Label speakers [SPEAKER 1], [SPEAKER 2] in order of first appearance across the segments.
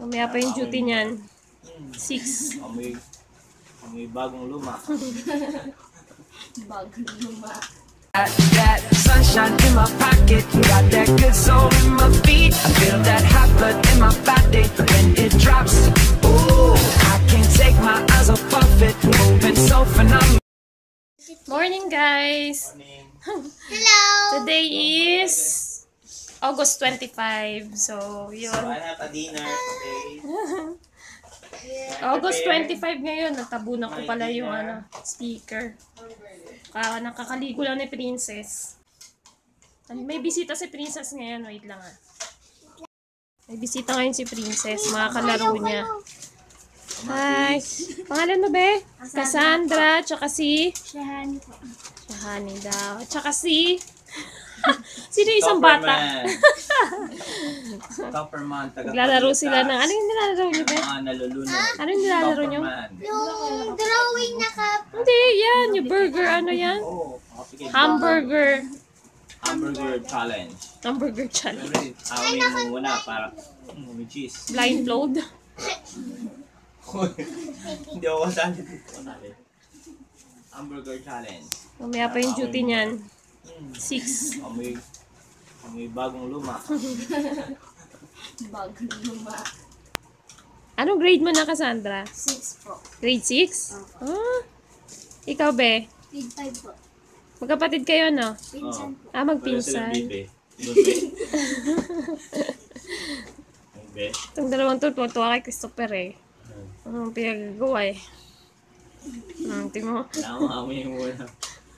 [SPEAKER 1] Mamaya pa yung duty niyan. 6.
[SPEAKER 2] Amoy, amoy bagong luma.
[SPEAKER 3] Got that sunshine in my pocket, got that good soul in my feet. I feel that hot blood in my body when it drops. Ooh, I can't take my eyes off of it, moving so phenomenal.
[SPEAKER 1] Morning, guys!
[SPEAKER 2] Morning.
[SPEAKER 4] Hello!
[SPEAKER 1] Today is August 25. So,
[SPEAKER 2] So,
[SPEAKER 1] yun.
[SPEAKER 2] I have a dinner today.
[SPEAKER 1] August 25 ngayon. Natabunan ko pala yung ano, sticker. Kaya nakakaligo lang ni Princess. May bisita si Princess ngayon. Wait lang ah. May bisita ngayon si Princess. Mga kalaro niya. Hi! Pangalan mo, be? Cassandra. Tsaka si...
[SPEAKER 4] Shahani po.
[SPEAKER 1] Shahani daw. Tsaka si... Sino yung isang bata?
[SPEAKER 2] Topperman. taga
[SPEAKER 1] Naglalaro sila ng... Ano yung nilalaro niyo, be?
[SPEAKER 2] Mga nalulunod.
[SPEAKER 1] Ano yung nilalaro niyo?
[SPEAKER 4] Yung drawing na cup.
[SPEAKER 1] Hindi, yan. Yung burger. Ano yan?
[SPEAKER 2] Oh, makapigil.
[SPEAKER 1] Hamburger.
[SPEAKER 2] Hamburger challenge.
[SPEAKER 1] Hamburger challenge.
[SPEAKER 2] Awin mo muna para mm, may cheese.
[SPEAKER 1] Blindfold.
[SPEAKER 2] Hindi ako kasali dito. Hamburger challenge.
[SPEAKER 1] Mamaya pa yung duty niyan. 6.
[SPEAKER 2] Amoy, amoy bagong luma.
[SPEAKER 1] Anong grade mo na, Cassandra?
[SPEAKER 4] Six po.
[SPEAKER 1] Grade 6? Ah. Ikaw, be?
[SPEAKER 4] Grade five po.
[SPEAKER 1] Magkapatid kayo, no?
[SPEAKER 4] Pinsan po.
[SPEAKER 1] Ah,
[SPEAKER 2] silang
[SPEAKER 1] magpinsan.
[SPEAKER 2] bibe. Bibe. Bibe.
[SPEAKER 1] Itong dalawang to, tuwa kay Christopher eh. Anong pinagagawa eh. Hmm, tingnan mo.
[SPEAKER 2] Nakamamoy mo muna.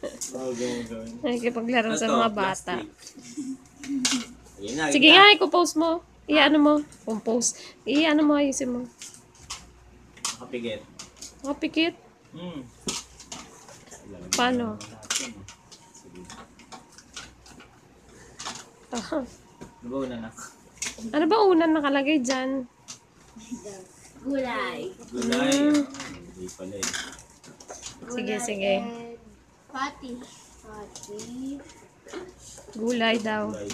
[SPEAKER 2] Gawin.
[SPEAKER 1] Nakikipaglaro sa mga bata.
[SPEAKER 2] na,
[SPEAKER 1] Sige
[SPEAKER 2] ayun
[SPEAKER 1] nga,
[SPEAKER 2] na.
[SPEAKER 1] i-compose mo. I-ano mo. Compose. I-ano mo, ayusin mo.
[SPEAKER 2] Nakapigit.
[SPEAKER 1] Makapikit.
[SPEAKER 2] Hmm.
[SPEAKER 1] Paano?
[SPEAKER 2] Sige.
[SPEAKER 1] Ah.
[SPEAKER 2] Go na.
[SPEAKER 1] Ano ba unang nakalagay dyan?
[SPEAKER 4] Gulay.
[SPEAKER 2] Gulay.
[SPEAKER 1] Mm.
[SPEAKER 2] Hindi pala eh.
[SPEAKER 1] Sige, sige.
[SPEAKER 4] Patty. Patty.
[SPEAKER 1] Gulay daw.
[SPEAKER 2] Gulay.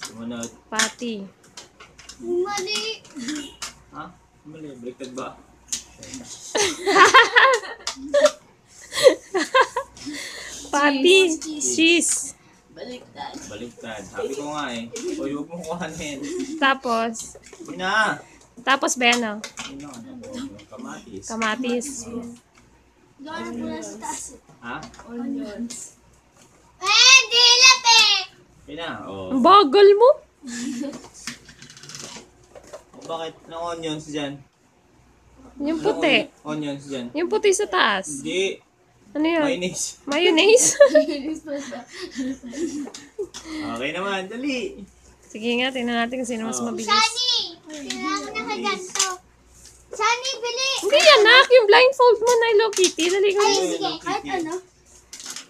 [SPEAKER 2] Sumunod.
[SPEAKER 1] Pati.
[SPEAKER 4] Mali.
[SPEAKER 2] Ha? Mali, baliktad ba?
[SPEAKER 1] Pati. Cheese.
[SPEAKER 4] Baliktad.
[SPEAKER 2] Baliktad. Sabi ko nga eh. Uy, huwag mo kuhanin.
[SPEAKER 1] Tapos.
[SPEAKER 2] Yun na.
[SPEAKER 1] Tapos ba ano?
[SPEAKER 2] Yun na. Yung Kamatis.
[SPEAKER 1] Kamatis.
[SPEAKER 4] Gano'n mo na sa taas.
[SPEAKER 2] Ha?
[SPEAKER 4] Onions. Eh, dilat eh!
[SPEAKER 2] Yun na. Oh.
[SPEAKER 1] Ang bagal mo.
[SPEAKER 2] Oh, bakit? Anong onions dyan?
[SPEAKER 1] Yung
[SPEAKER 2] Anong
[SPEAKER 1] puti.
[SPEAKER 2] on- Onions dyan.
[SPEAKER 1] Yung puti sa taas.
[SPEAKER 2] Hindi.
[SPEAKER 1] Ano yun?
[SPEAKER 2] Mayonnaise.
[SPEAKER 1] Mayonnaise.
[SPEAKER 2] Okay naman. Dali.
[SPEAKER 1] Sige nga, tingnan natin kung sino mas
[SPEAKER 2] Oh.
[SPEAKER 1] mabilis.
[SPEAKER 4] Shani! Kailangan na ka Shani, bili!
[SPEAKER 1] Hindi anak, yung blindfold mo na Hello Kitty. Dali ko.
[SPEAKER 4] Ay, sige. Kahit ano.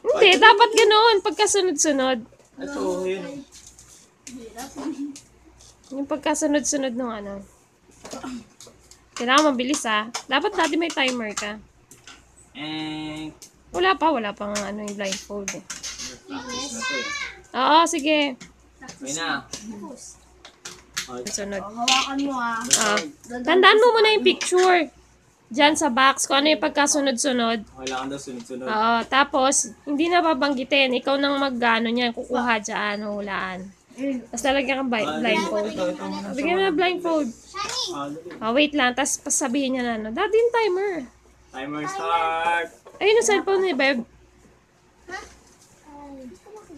[SPEAKER 1] Hindi, dapat ganoon. Pagkasunod-sunod.
[SPEAKER 2] Ito, yun.
[SPEAKER 1] Yung pagkasunod-sunod ng ano. Kailangan mabilis ah. Dapat dati may timer ka.
[SPEAKER 2] Eh,
[SPEAKER 1] Wala pa, wala pang ano yung blindfold eh.
[SPEAKER 2] practice na to eh.
[SPEAKER 1] Oo, sige.
[SPEAKER 2] Okay na. Oh,
[SPEAKER 1] Sunod.
[SPEAKER 4] Hawakan mo ah.
[SPEAKER 1] Ah. Tandaan mo muna yung picture. Diyan sa box, kung ano yung pagkasunod-sunod.
[SPEAKER 2] Kailangan daw sunod-sunod.
[SPEAKER 1] Oo, tapos, hindi na babanggitin. Ikaw nang mag-ano niyan, kukuha dyan, hulaan. Tapos lalagyan kang bi-
[SPEAKER 2] Ah,
[SPEAKER 1] blindfold. Bigyan mo na blindfold.
[SPEAKER 2] Ah.
[SPEAKER 1] Oh, wait lang, tapos pasabihin niya na ano. Dati yung timer.
[SPEAKER 2] Timer start.
[SPEAKER 1] Ayun yung cellphone ni Beb.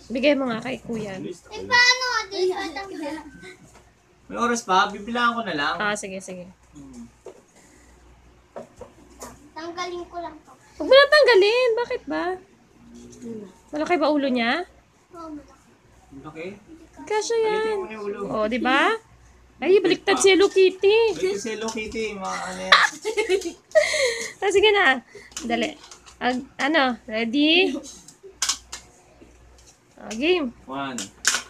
[SPEAKER 1] Bigay mo nga kay kuya.
[SPEAKER 4] Eh, paano? Di ba?
[SPEAKER 2] May oras pa, bibilangan ko na lang.
[SPEAKER 1] Ah, sige, sige.
[SPEAKER 2] Hmm.
[SPEAKER 4] Tanggalin ko lang to.
[SPEAKER 1] Huwag mo na tanggalin. Bakit ba? Malaki ba ulo niya?
[SPEAKER 4] Oh, malaki.
[SPEAKER 2] Okay.
[SPEAKER 1] Kasya
[SPEAKER 2] Palitin
[SPEAKER 1] yan.
[SPEAKER 2] mo na yung ulo.
[SPEAKER 1] Oh, di ba? Ay, baliktad si Hello Kitty.
[SPEAKER 2] Wait kasi Hello Kitty, mga ano yan.
[SPEAKER 1] Ah, sige na. Dali. Ag, ano, ready? Ah, game.
[SPEAKER 2] One,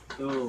[SPEAKER 2] two,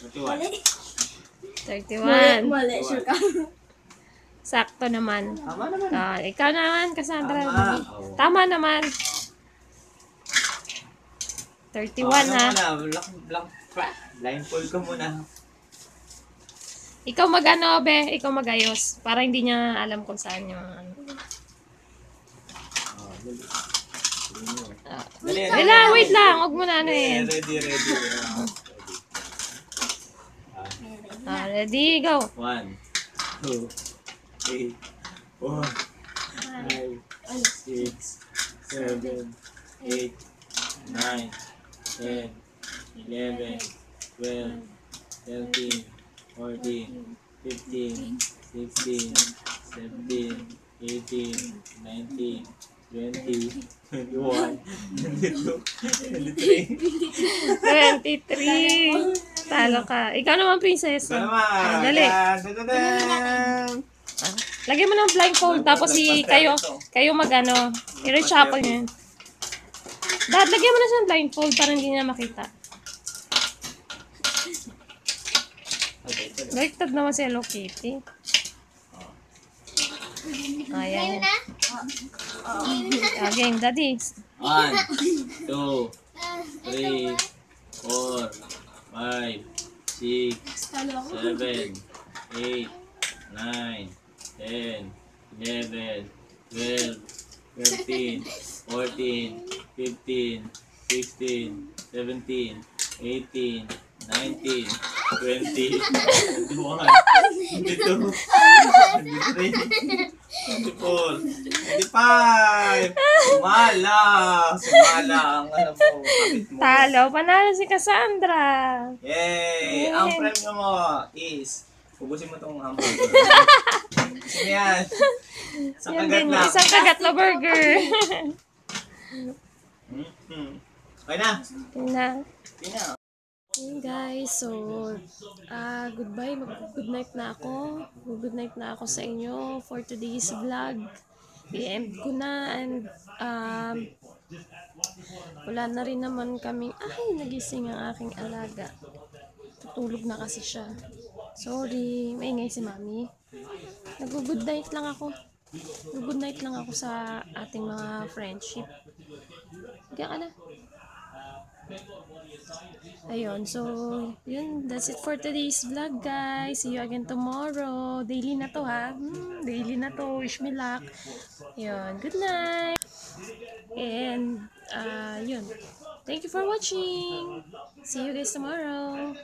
[SPEAKER 2] 30, 31.
[SPEAKER 1] 31.
[SPEAKER 4] Mali, sure ka.
[SPEAKER 1] Sakto naman.
[SPEAKER 2] Tama naman.
[SPEAKER 1] Ah, ikaw naman, Cassandra.
[SPEAKER 2] Tama.
[SPEAKER 1] Tama naman. 31 ha.
[SPEAKER 2] Ano muna, black, black, black. Blindfold ko muna.
[SPEAKER 1] Ikaw mag-ano, be? Ikaw mag-ayos. Para hindi niya alam kung saan yung ano.
[SPEAKER 2] Oh, dali. Dali.
[SPEAKER 1] Ah.
[SPEAKER 2] Dali,
[SPEAKER 1] Wait lang, wait lang. Huwag mo na ano eh.
[SPEAKER 2] Ready, ready. Ready.
[SPEAKER 1] Ready, go.
[SPEAKER 2] One, two, three, four, five, six, seven, eight, nine, ten, eleven, twelve, thirteen, fourteen, fifteen, sixteen, seventeen, eighteen, nineteen, twenty, twenty-one, twenty-two, twenty-three.
[SPEAKER 1] 23. Talo ka. Ikaw naman, prinsesa.
[SPEAKER 2] Ito naman.
[SPEAKER 1] Ah, dali.
[SPEAKER 2] Yan, dadadam.
[SPEAKER 1] Lagyan mo ng blindfold, tapos si kayo, kayo mag-ano, i-reshuffle nyo yun. Dad, lagyan mo na siya ng blindfold para hindi niya makita. Baliktad naman si Hello Kitty. Ayan.
[SPEAKER 4] na?
[SPEAKER 1] Again, daddy.
[SPEAKER 2] One, two, three, four, five, six, seven, eight, nine, ten, eleven, twelve, thirteen, fourteen, fifteen, sixteen, seventeen, eighteen, nineteen, twenty, twenty-one, twenty-two, twenty-three, twenty-four, twenty-five. Sumala! Sumala ang ano mo, kapit mo.
[SPEAKER 1] Talo, panalo si Cassandra.
[SPEAKER 2] Yay!
[SPEAKER 1] Yay!
[SPEAKER 2] Ang premyo mo is, ubusin mo tong hamburger. Mo yan. Sa
[SPEAKER 1] Yan
[SPEAKER 2] kagat
[SPEAKER 1] din,
[SPEAKER 2] lang.
[SPEAKER 1] isang kagat na burger.
[SPEAKER 2] Mhm. Okay na.
[SPEAKER 1] Yun na.
[SPEAKER 2] Okay na.
[SPEAKER 1] Hey guys, so ah goodbye, mag-good night na ako. Good night na ako sa inyo for today's vlog. I-end ko na and um, wala na rin naman kaming, ay, nagising ang aking alaga. Tutulog na kasi siya. Sorry, maingay si mami. Nag-good night lang ako. Good night lang ako sa ating mga friendship. Higa ka na. Ayun, so, yun, that's it for today's vlog, guys. See you again tomorrow. Daily na to, ha? Hmm, daily na to. Wish me luck. Yun, good night. And, uh, yun. Thank you for watching. See you guys tomorrow.